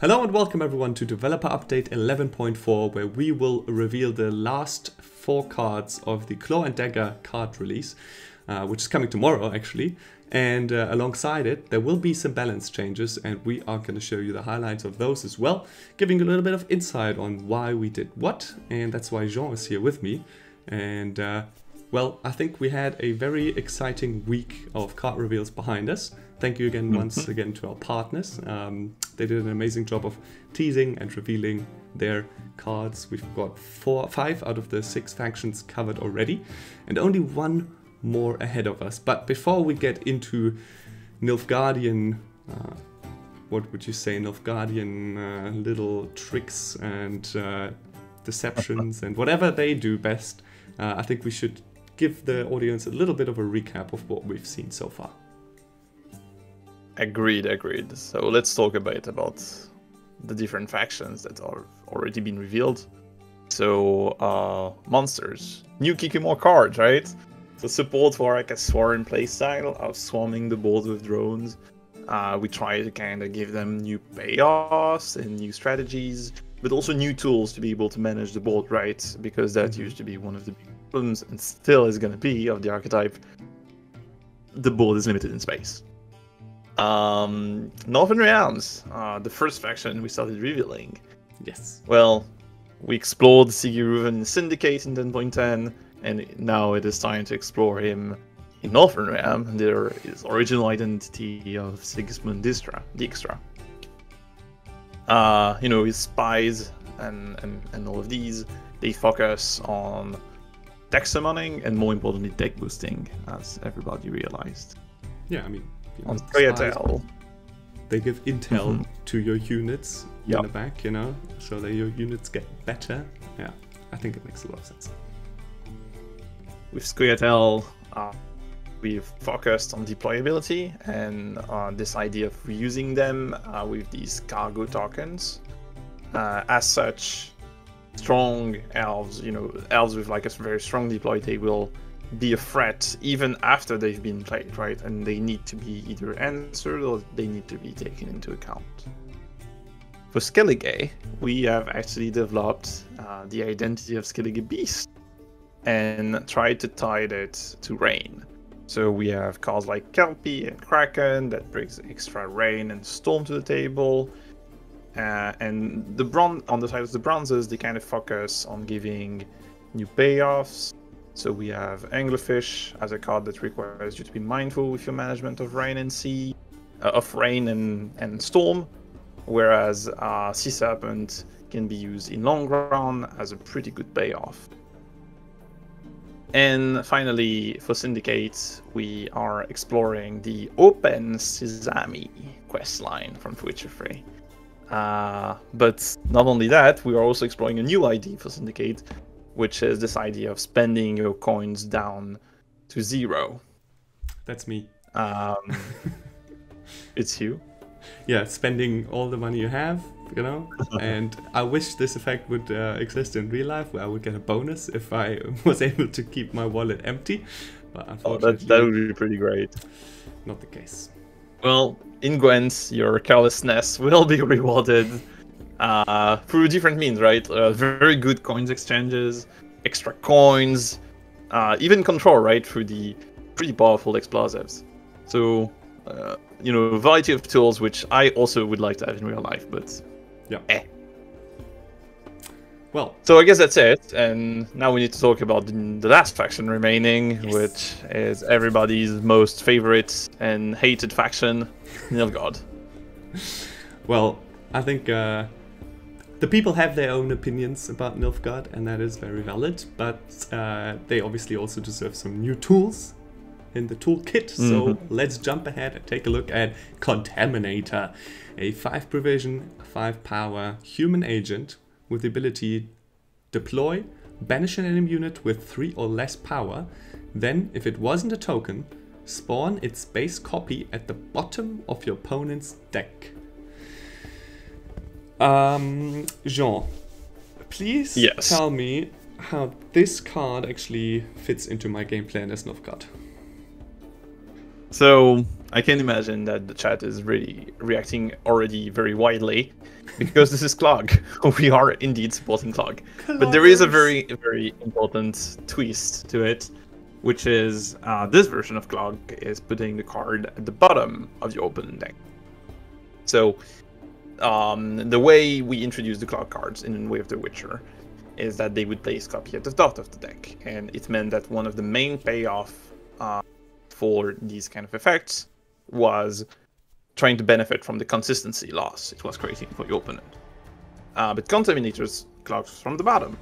Hello and welcome everyone to Developer Update 11.4 where we will reveal the last four cards of the Claw and Dagger card release, uh, which is coming tomorrow actually. And uh, alongside it, there will be some balance changes and we are going to show you the highlights of those as well, giving a little bit of insight on why we did what. And that's why Jean is here with me. And uh, well, I think we had a very exciting week of card reveals behind us. Thank you again once again to our partners. Um, they did an amazing job of teasing and revealing their cards. We've got four, five out of the six factions covered already, and only one more ahead of us. But before we get into Nilfgaardian, uh, what would you say, Nilfgaardian uh, little tricks and uh, deceptions and whatever they do best, uh, I think we should give the audience a little bit of a recap of what we've seen so far. Agreed, agreed. So let's talk a bit about the different factions that are already been revealed. So, uh, monsters. New Kikimore cards, right? So support for like a swarm playstyle of swarming the board with drones. Uh, we try to kind of give them new payoffs and new strategies, but also new tools to be able to manage the board right, because that used to be one of the big problems and still is going to be of the archetype. The board is limited in space. Um, Northern Realms, uh, the first faction we started revealing. Yes. Well, we explored Sigi Reuven Syndicate in 10.10, and now it is time to explore him in Northern Realm, there is original identity of Sigismund Dijkstra. Dijkstra. Uh, you know, his spies and, and, and all of these, they focus on deck summoning and more importantly deck boosting, as everybody realized. Yeah, I mean, you know, On spies, Scoia'tael, they give intel Mhm. to your units in the back, you know, so that your units get better. Yeah, I think it makes a lot of sense. with Scoia'tael, uh, we've focused on deployability and on this idea of reusing them uh, with these cargo tokens. Uh, as such, strong elves, you know, elves with like a very strong deploy, they will be a threat even after they've been played, right? And they need to be either answered or they need to be taken into account. For Skellige, we have actually developed uh, the identity of Skellige Beast and tried to tie it to rain. So we have cards like Kelpie and Kraken that brings extra rain and storm to the table. Uh, and the bron on the side of the bronzes, they kind of focus on giving new payoffs. So we have Anglerfish as a card that requires you to be mindful with your management of rain and sea, uh, of rain and, and storm, whereas uh, Sea Serpent can be used in long run as a pretty good payoff. And finally, for Syndicate, we are exploring the Open Sesame questline from The Witcher 3. Uh, but not only that, we are also exploring a new ID for Syndicate, which is this idea of spending your coins down to zero. That's me. Um, it's you. Yeah, spending all the money you have, you know. and I wish this effect would uh, exist in real life, where I would get a bonus if I was able to keep my wallet empty. But Oh, unfortunately, that, that would be pretty great. not the case. Well, in Gwent, your carelessness will be rewarded uh, through different means, right? Uh, very good coins exchanges, extra coins, uh, even control, right? Through the pretty powerful explosives. So, uh, you know, a variety of tools which I also would like to have in real life, but Yeah. eh. Well, So I guess that's it, and now we need to talk about the, last faction remaining, Yes. which is everybody's most favorite and hated faction, Nilfgaard. Well, I think uh, the people have their own opinions about Nilfgaard, and that is very valid. But uh, they obviously also deserve some new tools in the toolkit. So Mhm. let's jump ahead and take a look at Contaminator, a five provision, five power human agent with the ability deploy, banish an enemy unit with three or less power. Then, if it wasn't a token, spawn its base copy at the bottom of your opponent's deck. Um, Jean, please Yes. tell me how this card actually fits into my game plan as Nilfgaard. So I can imagine that the chat is really reacting already very widely because this is Clog. We are indeed supporting Clog. But there is a very, very important twist to it, which is uh, this version of Clog is putting the card at the bottom of your opponent deck. So, um, the way we introduced the Clog cards in Way of the Witcher is that they would place copy at the top of the deck, and it meant that one of the main payoff uh, for these kind of effects was trying to benefit from the consistency loss it was creating for your opponent. Uh, but Contaminators clogs from the bottom.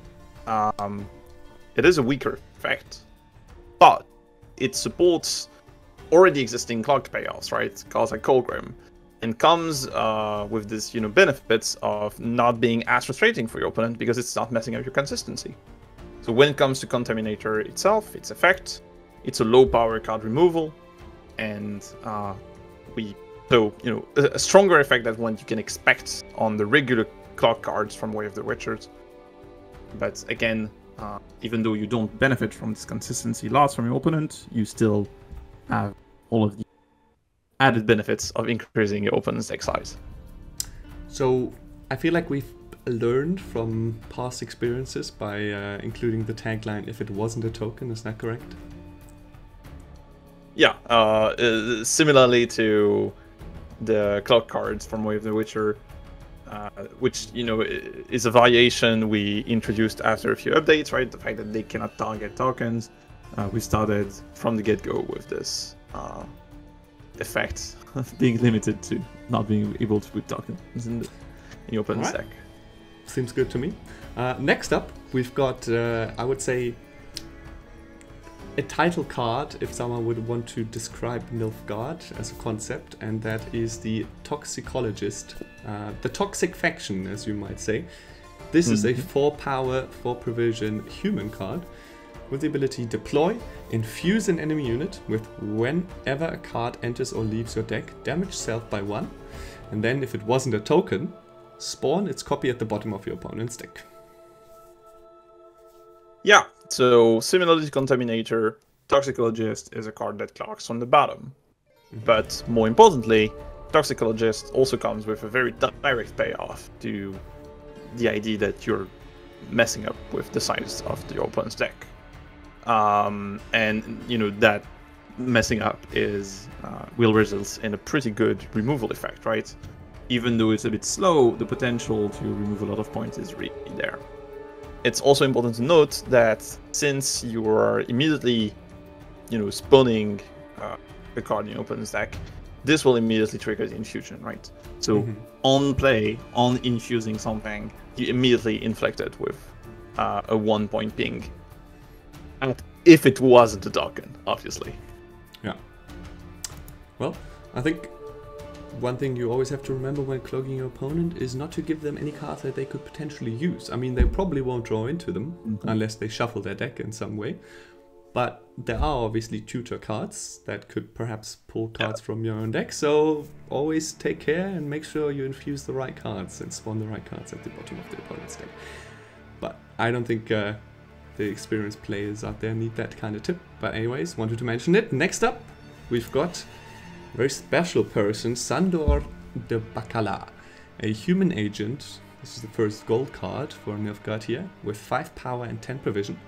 Um, it is a weaker effect, but it supports already existing clogged payoffs, right? Cards like Colgrim, and comes uh, with this, you know, benefits of not being as frustrating for your opponent because it's not messing up your consistency. So when it comes to Contaminator itself, its effect, it's a low power card removal, and uh, we so you know a, a, stronger effect than what you can expect on the regular clog cards from Way of the Witchers. But again, uh, even though you don't benefit from this consistency loss from your opponent, you still have all of the added benefits of increasing your opponent's deck size. So I feel like we've learned from past experiences by uh, including the tagline "If it wasn't a token," is that correct? yeah, uh, uh, similarly to the clog cards from Way of the Witcher, uh, which you know is a variation we introduced after a few updates, right? The fact that they cannot target tokens. Uh, we started from the get-go with this uh, effect being limited to not being able to put tokens in, the, in your opponent's right. deck. Seems good to me. Uh, next up, we've got, I would say, a title card if someone would want to describe Nilfgaard as a concept, and that is the Toxicologist, uh, the Toxic Faction, as you might say. This mm-hmm. is a 4 power, 4 provision human card with the ability deploy, infuse an enemy unit with whenever a card enters or leaves your deck, damage self by 1, and then if it wasn't a token, spawn its copy at the bottom of your opponent's deck. Yeah, so similarly to Contaminator, Toxicologist is a card that clogs on the bottom. Mm-hmm. But more importantly, Toxicologist also comes with a very direct payoff to the idea that you're messing up with the size of your opponent's deck. Um, and you know that messing up is uh, will result in a pretty good removal effect, right? Even though it's a bit slow, the potential to remove a lot of points is really there it's also important to note that since you are immediately, you know, spawning uh, the card in your opponent's deck, this will immediately trigger the infusion, right? So mm-hmm. on play, on infusing something, you immediately inflict it with uh, a one point ping. And if it wasn't a token, obviously. Yeah. Well, I think one thing you always have to remember when clogging your opponent is not to give them any cards that they could potentially use. I mean, they probably won't draw into them mm-hmm. unless they shuffle their deck in some way. But there are obviously tutor cards that could perhaps pull cards yeah. from your own deck. So always take care and make sure you infuse the right cards and spawn the right cards at the bottom of the opponent's deck. But I don't think uh, the experienced players out there need that kind of tip. But anyways, wanted to mention it. Next up, we've got a very special person, Sandor de Bacala, a human agent. This is the first gold card for Nilfgaard here, with 5 power and 10 provision.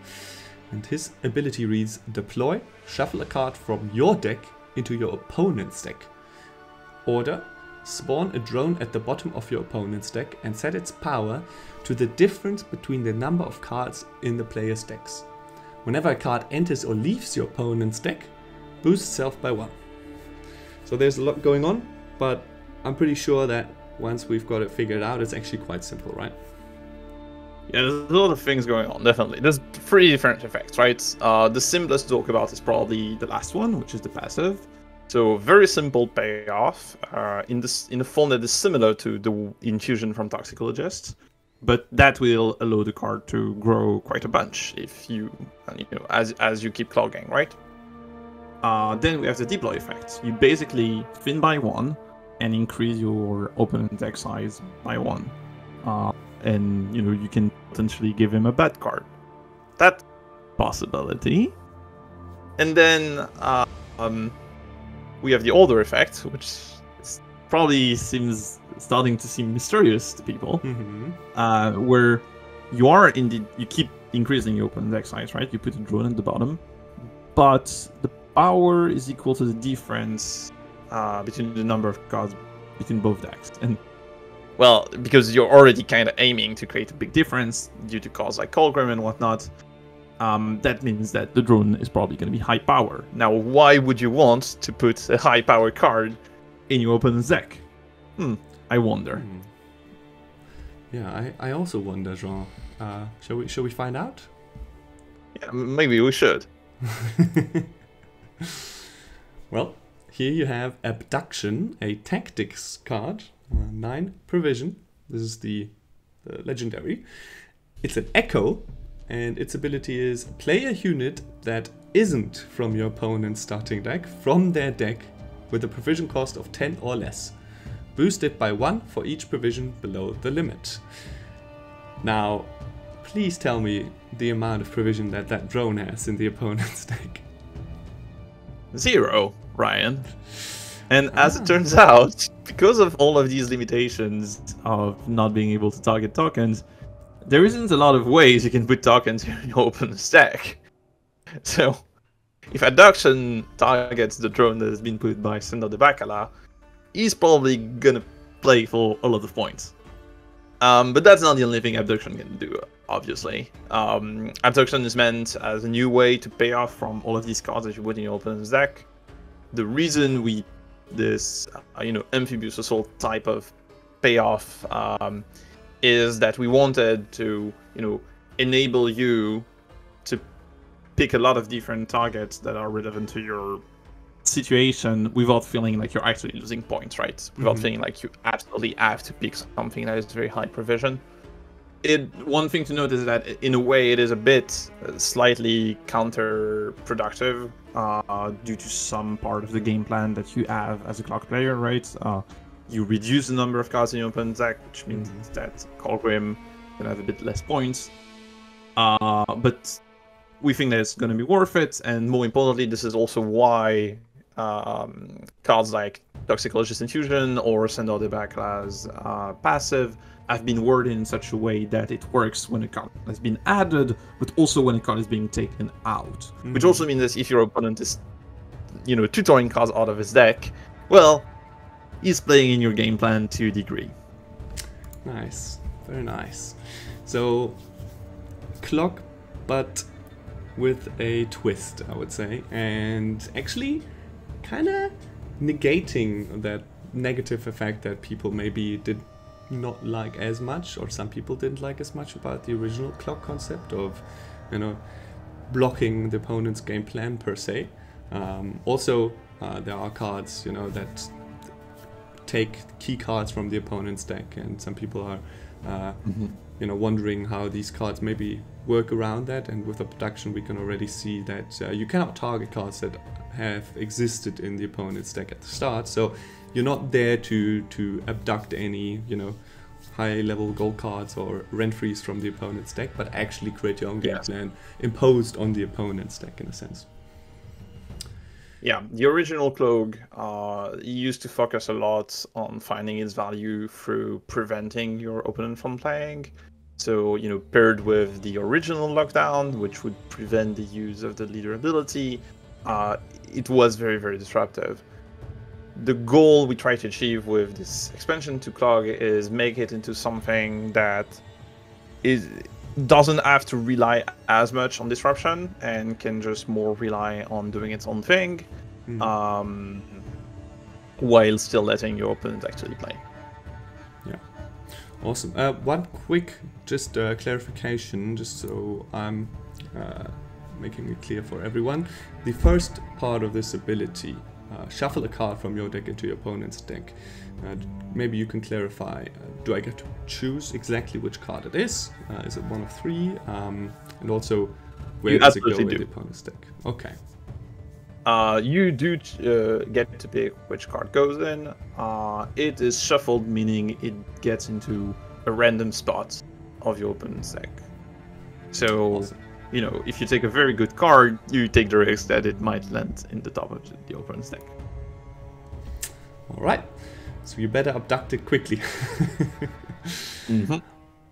And his ability reads Deploy, shuffle a card from your deck into your opponent's deck. Order, spawn a drone at the bottom of your opponent's deck and set its power to the difference between the number of cards in the player's decks. Whenever a card enters or leaves your opponent's deck, boost itself by 1. So there's a lot going on, but I'm pretty sure that once we've got it figured out, it's actually quite simple, right? Yeah, there's a lot of things going on, definitely. There's three different effects, right? Uh, the simplest to talk about is probably the last one, which is the passive. So very simple payoff uh, in this in a form that is similar to the infusion from Toxicologist, but that will allow the card to grow quite a bunch if you, you know, as as you keep clogging, right? Uh, then we have the deploy effect. You basically thin by one and increase your opponent deck size by one. Uh, and you know you can potentially give him a bad card. That possibility. And then uh, um, we have the order effect, which probably seems starting to seem mysterious to people, Mhm. uh, where you are indeed you keep increasing your opponent's deck size, right? You put a drone at the bottom, but the power is equal to the difference uh, between the number of cards between both decks, and well, because you're already kind of aiming to create a big difference due to cards like Colgrim and whatnot. Um, that means that the drone is probably going to be high power. Now, why would you want to put a high power card in your opponent's deck? Hmm, I wonder. Hmm. Yeah, I, I also wonder, Jean. Uh, shall we shall we find out? Yeah, maybe we should. Well, here you have Abduction, a tactics card, uh, nine provision. This is the, the legendary. It's an echo, and its ability is play a unit that isn't from your opponent's starting deck from their deck with a provision cost of 10 or less. Boost it by one for each provision below the limit. Now, please tell me the amount of provision that that drone has in the opponent's deck. Zero, Ryan. And as Ah. it turns out, because of all of these limitations of not being able to target tokens, there isn't a lot of ways you can put tokens in your opponent's stack. So, if Abduction targets the drone that has been put by Sandor de Bacala, he's probably gonna play for a lot of the points. Um, but that's not the only thing Abduction can do, obviously. Um, Abduction is meant as a new way to pay off from all of these cards that you put in your opponent's deck. The reason we this uh, you know amphibious assault type of payoff um, is that we wanted to you know enable you to pick a lot of different targets that are relevant to your situation without feeling like you're actually losing points, right? Without Mhm. feeling like you absolutely have to pick something that is very high provision. It one thing to note is that in a way it is a bit uh, slightly counterproductive uh, due to some part of the game plan that you have as a clog player, right? Uh, you reduce the number of cards in your opponent's deck, which means Mhm. that Colgrim can have a bit less points. Uh, but we think that it's going to be worth it, and more importantly, this is also why um, cards like Toxicologist Infusion or Sandor de Bacala uh, passive have been worded in such a way that it works when a card has been added, but also when a card is being taken out. Which Mhm. also means that if your opponent is, you know, tutoring cards out of his deck, well, he's playing in your game plan to a degree. Nice, very nice. So, clog, but with a twist, I would say, and actually, kind of negating that negative effect that people maybe did not like as much, or some people didn't like as much about the original clog concept of, you know, blocking the opponent's game plan per se. Um, also, uh, there are cards, you know, that take key cards from the opponent's deck, and some people are, uh, you know, wondering how these cards maybe work around that. And with the Abduction, we can already see that uh, you cannot target cards that have existed in the opponent's deck at the start. So you're not there to to abduct any, you know, high-level gold cards or rent freeze from the opponent's deck, but actually create your own game Yes. plan imposed on the opponent's deck in a sense. Yeah, the original Clog uh, used to focus a lot on finding its value through preventing your opponent from playing. So, you know, paired with the original lockdown, which would prevent the use of the leader ability, uh, it was very, very disruptive. The goal we try to achieve with this expansion to Clog is make it into something that is doesn't have to rely as much on disruption and can just more rely on doing its own thing Mhm. um, while still letting your opponent actually play. Yeah, awesome. Uh, one quick, just uh, clarification, just so I'm uh, making it clear for everyone. The first part of this ability, uh, shuffle a card from your deck into your opponent's deck. Uh, maybe you can clarify. Uh, do I get to choose exactly which card it is? Uh, is it one of three? Um, and also, where You does it go in absolutely the do. opponent's deck? Okay. Uh, you do uh, get to pick which card goes in. Uh, it is shuffled, meaning it gets into a random spot of your opponent's deck. So, Awesome. you know, if you take a very good card, you take the risk that it might land in the top of the opponent's deck. All right. So you better abduct it quickly. mm-hmm.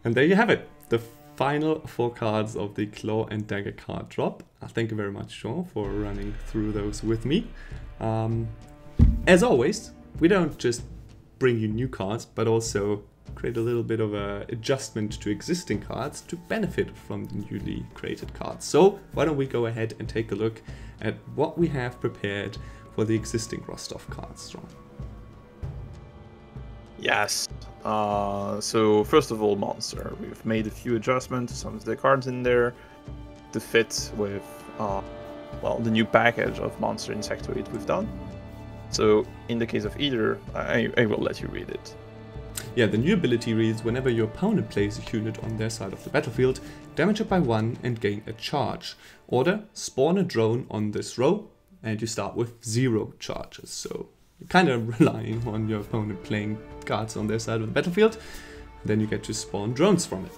And there you have it. The final four cards of the Claw and Dagger card drop. Uh, thank you very much, Jean, for running through those with me. Um, as always, we don't just bring you new cards, but also create a little bit of a adjustment to existing cards to benefit from the newly created cards. So why don't we go ahead and take a look at what we have prepared for the existing Rostov cards, Jean. Yes. Uh, so first of all, monster. We've made a few adjustments to some of the cards in there to fit with, uh, well, the new package of monster insectoid we've done. So in the case of either, I, I will let you read it. Yeah, the new ability reads whenever your opponent plays a unit on their side of the battlefield, damage it by one and gain a charge. Order, spawn a drone on this row, and you start with zero charges. So kind of relying on your opponent playing cards on their side of the battlefield. Then you get to spawn drones from it.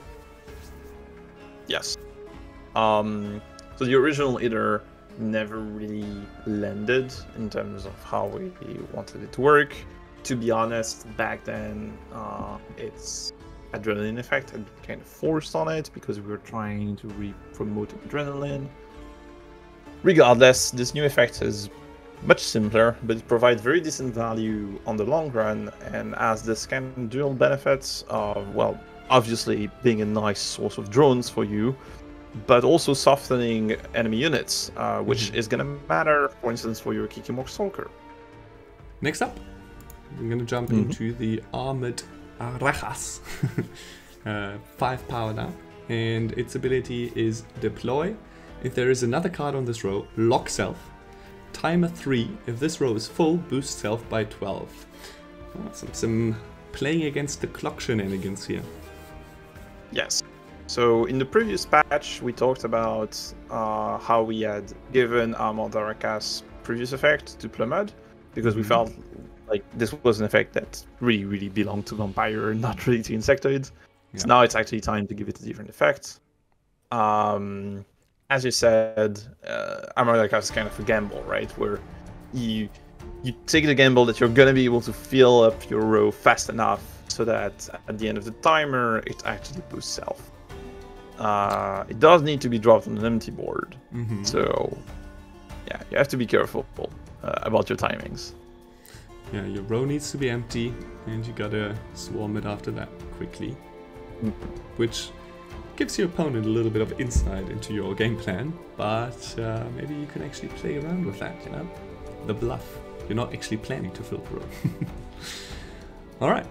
Yes. Um, so the original either never really landed in terms of how we wanted it to work. To be honest, back then, uh, its adrenaline effect had kind of forced on it because we were trying to re-promote adrenaline. Regardless, this new effect is much simpler, but it provides very decent value on the long run and has the of dual benefits of, well, obviously being a nice source of drones for you, but also softening enemy units, uh, which mm-hmm. is going to matter, for instance, for your Kikimore Stalker. Next up, we're going to jump mm-hmm. into the Armored Arachas. uh, 5 power now, and its ability is Deploy. If there is another card on this row, lock self. Timer 3. If this row is full, boost self by 12. Oh, some, some playing against the clock shenanigans here. Yes. So in the previous patch, we talked about uh, how we had given Armored Arachas previous effect to Plumard, because we mm-hmm. felt like this was an effect that really, really belonged to Vampire, not really to Insectoids. Yeah. So now it's actually time to give it a different effect. Um, as you said, uh, Armored Arachas is kind of a gamble, right? Where you you take the gamble that you're gonna be able to fill up your row fast enough so that at the end of the timer it actually boosts self. Uh, it does need to be dropped on an empty board. Mm-hmm. So, yeah, you have to be careful uh, about your timings. Yeah, your row needs to be empty, and you gotta swarm it after that quickly. Mm-hmm. Which gives your opponent a little bit of insight into your game plan, but uh, maybe you can actually play around with that, you know? The bluff. You're not actually planning to fill the row. Alright,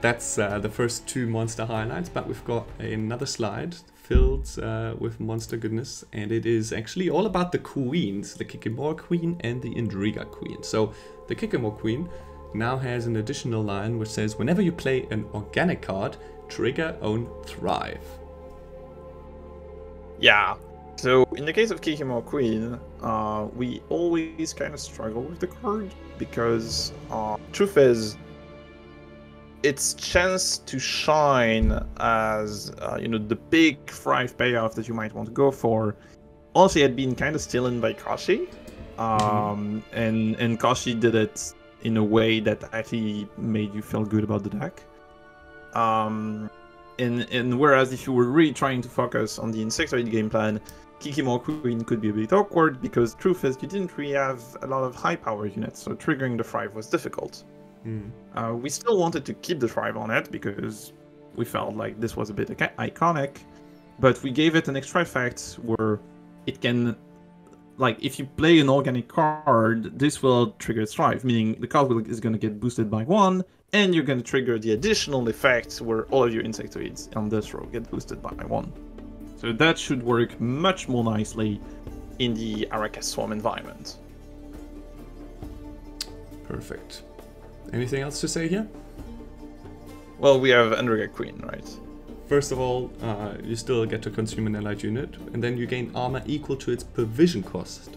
that's uh, the first two monster highlights, but we've got another slide filled uh, with monster goodness, and it is actually all about the queens, the Kikimora queen and the Indriga queen. So the Kikimora queen now has an additional line which says whenever you play an organic card, trigger own thrive. Yeah. So in the case of Kikimora Queen, uh, we always kind of struggle with the card because uh, truth is its chance to shine as uh, you know the big thrive payoff that you might want to go for also had been kind of stolen by Koshchey um, and and Koshchey did it in a way that actually made you feel good about the deck um, and and whereas if you were really trying to focus on the insectoid game plan Kikimora Queen could be a bit awkward because truth is you didn't really have a lot of high power units so triggering the thrive was difficult Mm. Uh, we still wanted to keep the thrive on it because we felt like this was a bit iconic, but we gave it an extra effect where it can, like, if you play an organic card, this will trigger Thrive, meaning the card will, is going to get boosted by one, and you're going to trigger the additional effect where all of your insectoids on this row get boosted by one. So that should work much more nicely in the Arachas Swarm environment. Perfect. Anything else to say here? Well, we have Endurga Queen, right? First of all, uh, you still get to consume an allied unit, and then you gain armor equal to its provision cost.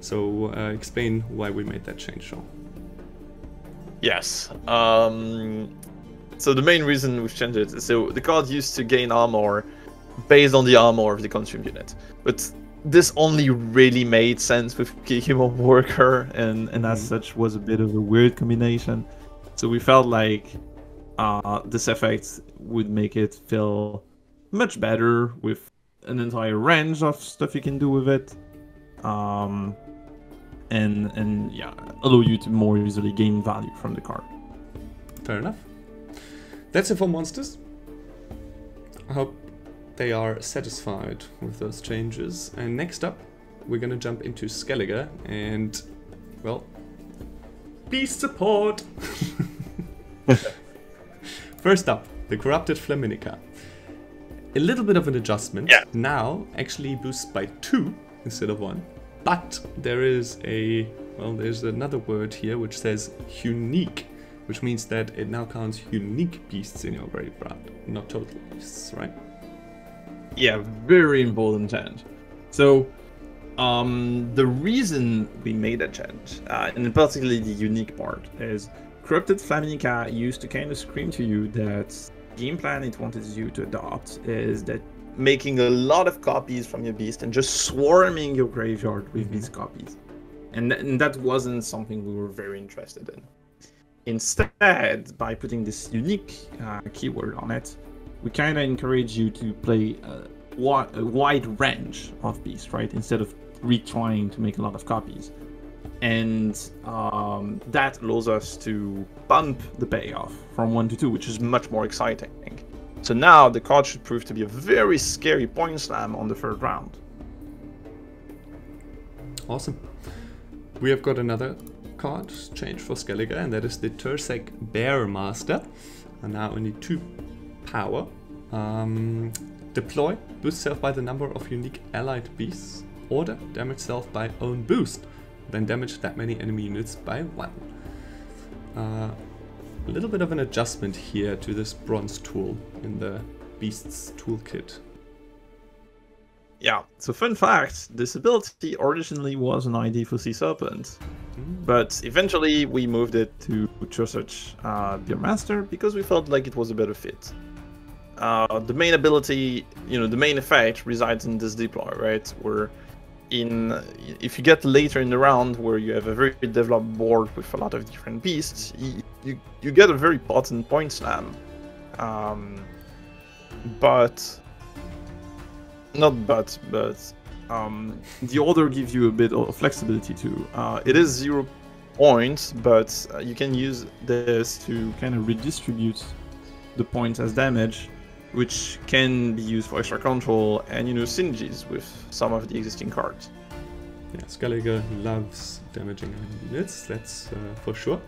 So, uh, explain why we made that change, Jean. Yes. Um, so the main reason we've changed it is so the card used to gain armor based on the armor of the consumed unit, but this only really made sense with Kikimore Worker, and and as Mhm. such was a bit of a weird combination. So we felt like uh, this effect would make it feel much better with an entire range of stuff you can do with it, um, and and yeah, allow you to more easily gain value from the card. Fair enough. That's it for monsters. I hope they are satisfied with those changes. And next up, we're gonna jump into Skellige and, well, beast support. First up, the corrupted Flaminica. A little bit of an adjustment. Yeah. Now, actually boosts by two instead of one. But there is a, well, there's another word here which says unique, which means that it now counts unique beasts in your graveyard, not total beasts, right? Yeah, very important change. So, um, the reason we made that change, uh, and particularly the unique part, is Corrupted Flaminica used to kind of scream to you that game plan it wanted you to adopt is that making a lot of copies from your beast and just swarming your graveyard with these copies. And, th- and that wasn't something we were very interested in. Instead, by putting this unique uh, keyword on it, we kind of encourage you to play a, wi- a wide range of beasts, right? Instead of retrying to make a lot of copies. And um, that allows us to bump the payoff from 1 to 2, which is much more exciting. So now the card should prove to be a very scary point slam on the third round. Awesome. We have got another card change for Skellige, and that is the Tuirseach Bear Master. And now only two power. Um, deploy, boost self by the number of unique allied beasts. Order, damage self by own boost. Then damage that many enemy units by one. Uh, a little bit of an adjustment here to this bronze tool in the beasts toolkit. Yeah, so fun fact this ability originally was an ID for Sea Serpent, Mm, but eventually we moved it to Tuirseach uh, Bear Master because we felt like it was a better fit. Uh, the main ability, you know, the main effect resides in this deploy, right? Where in if you get later in the round where you have a very developed board with a lot of different beasts, you you, you get a very potent point slam. Um, but not but but um, the order gives you a bit of flexibility too. Uh, it is zero points, but uh, you can use this to kind of redistribute the points as damage, which can be used for extra control and you know synergies with some of the existing cards. Yeah, Skellige loves damaging units, that's uh, for sure.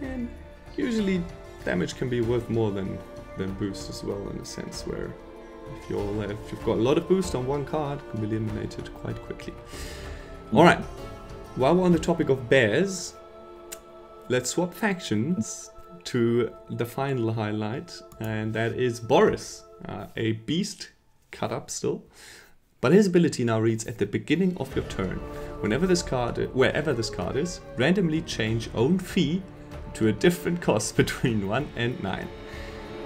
And usually damage can be worth more than, than boost as well in a sense where if you're if you've got a lot of boost on one card, it can be eliminated quite quickly. Alright. While we're on the topic of bears, let's swap factions to the final highlight, and that is Boris, uh, a beast cut up still. But his ability now reads at the beginning of your turn. Whenever this card, wherever this card is, randomly change own fee to a different cost between 1 and 9.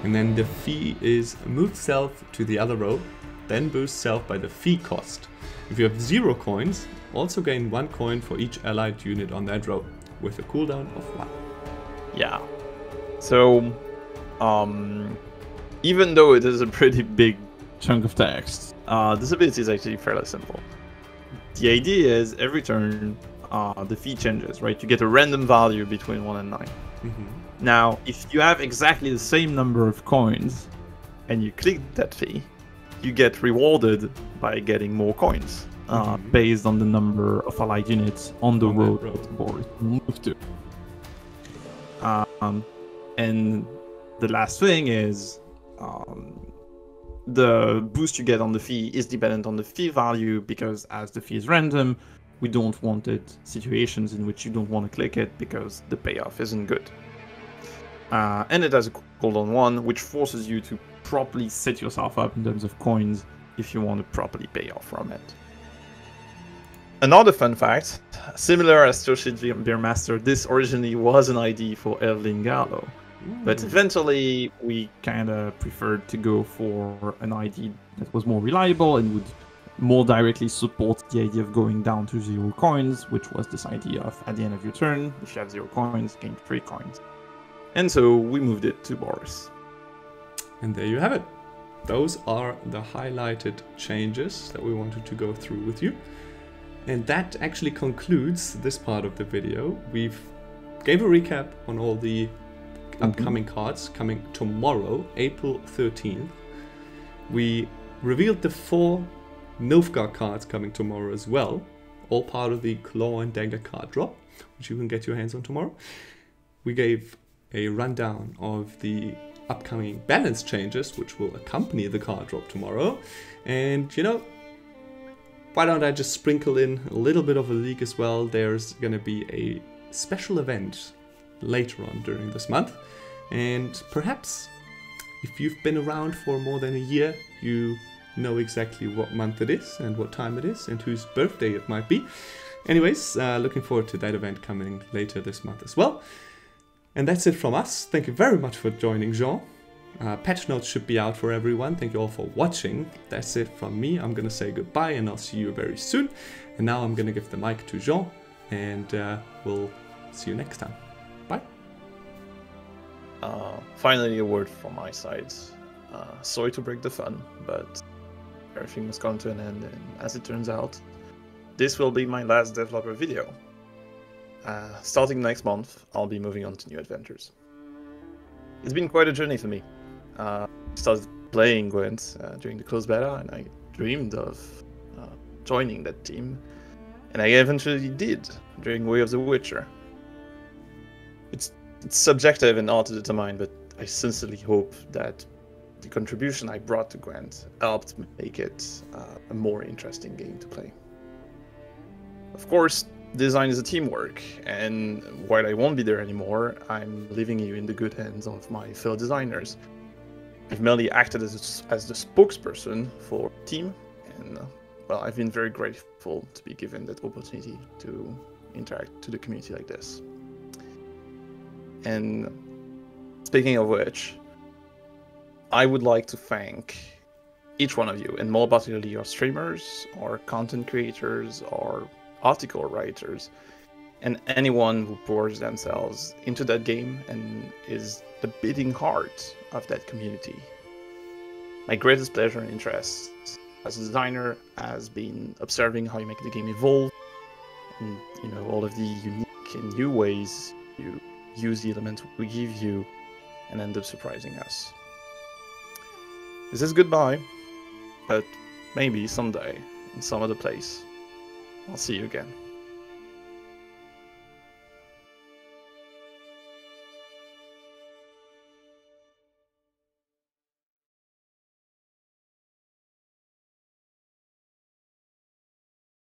And then the fee is move self to the other row, then boost self by the fee cost. If you have 0 coins, also gain 1 coin for each allied unit on that row, with a cooldown of 1. Yeah. So, um, even though it is a pretty big chunk of text, uh, this ability is actually fairly simple. The idea is every turn, uh, the fee changes, right? You get a random value between 1 and 9. Mm-hmm. Now, if you have exactly the same number of coins and you click that fee, you get rewarded by getting more coins uh, Mhm. based on the number of allied units on the On road road. board move to. Um, and the last thing is um, the boost you get on the fee is dependent on the fee value because as the fee is random, we don't want it situations in which you don't want to click it because the payoff isn't good. Uh, and it has a cooldown one, which forces you to properly set yourself up in terms of coins if you want to properly pay off from it. Another fun fact, similar as Tuirseach Bear Master, this originally was an ID for Erling Gallo. But eventually, we kind of preferred to go for an ID that was more reliable and would more directly support the idea of going down to zero coins, which was this idea of at the end of your turn, if you have zero coins, gain three coins. And so we moved it to Boris. And there you have it. Those are the highlighted changes that we wanted to go through with you. And that actually concludes this part of the video. We've gave a recap on all the upcoming cards coming tomorrow, April 13th. We revealed the four Nilfgaard cards coming tomorrow as well, all part of the Claw and Dagger card drop, which you can get your hands on tomorrow. We gave a rundown of the upcoming balance changes, which will accompany the card drop tomorrow. And you know, why don't I just sprinkle in a little bit of a leak as well? There's going to be a special event later on during this month, and perhaps if you've been around for more than a year, you know exactly what month it is and what time it is and whose birthday it might be. Anyways, uh, looking forward to that event coming later this month as well. And that's it from us. Thank you very much for joining, Jean. Uh, patch notes should be out for everyone. Thank you all for watching. That's it from me. I'm gonna say goodbye and I'll see you very soon. And now I'm gonna give the mic to Jean and uh, we'll see you next time. Uh, finally, a word from my side. Uh, sorry to break the fun, but everything must come to an end, and as it turns out, this will be my last developer video. Uh, starting next month, I'll be moving on to new adventures. It's been quite a journey for me. Uh, started playing Gwent uh, during the closed beta, and I dreamed of uh, joining that team, and I eventually did during Way of the Witcher. It's, subjective and hard to determine, but I sincerely hope that the contribution I brought to Gwent helped make it uh, a more interesting game to play. Of course, design is a teamwork, and while I won't be there anymore, I'm leaving you in the good hands of my fellow designers. I've merely acted as, as the spokesperson for team, and uh, well, I've been very grateful to be given that opportunity to interact to the community like this. And speaking of which, I would like to thank each one of you, and more particularly your streamers, or content creators, or article writers, and anyone who pours themselves into that game and is the beating heart of that community. My greatest pleasure and interest as a designer has been observing how you make the game evolve, and you know all of the unique and new ways you use the element we give you, and end up surprising us. This is goodbye, but maybe someday in some other place. I'll see you again.